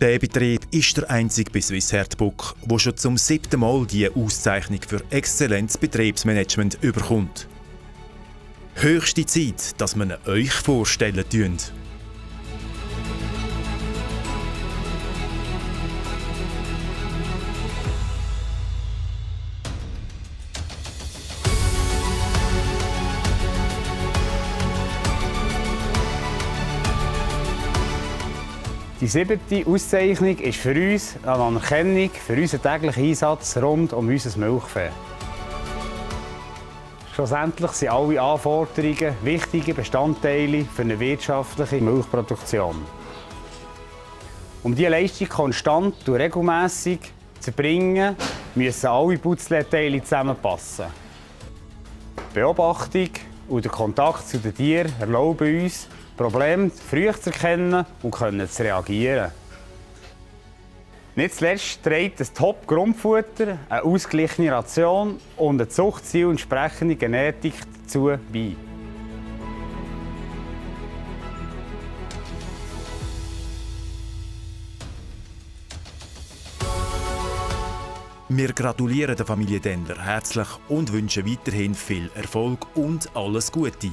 Der Betrieb ist der einzige bei Swiss Herdbook, wo schon zum siebten Mal die Auszeichnung für Exzellenz Betriebsmanagement überkommt. Höchste Zeit, dass ihn euch vorstellen tun. Die siebte Auszeichnung ist für uns eine Anerkennung für unseren täglichen Einsatz rund um unser Milchvieh. Schlussendlich sind alle Anforderungen wichtige Bestandteile für eine wirtschaftliche Milchproduktion. Um diese Leistung konstant und regelmässig zu bringen, müssen alle Putzleteile zusammenpassen. Die Beobachtung und der Kontakt zu den Tieren erlauben uns, Probleme früh zu erkennen und können zu reagieren. Nicht zuletzt trägt das Top-Grundfutter, eine ausgeglichene Ration und eine Zuchtziel entsprechende Genetik dazu bei. Wir gratulieren der Familie Dendler herzlich und wünschen weiterhin viel Erfolg und alles Gute.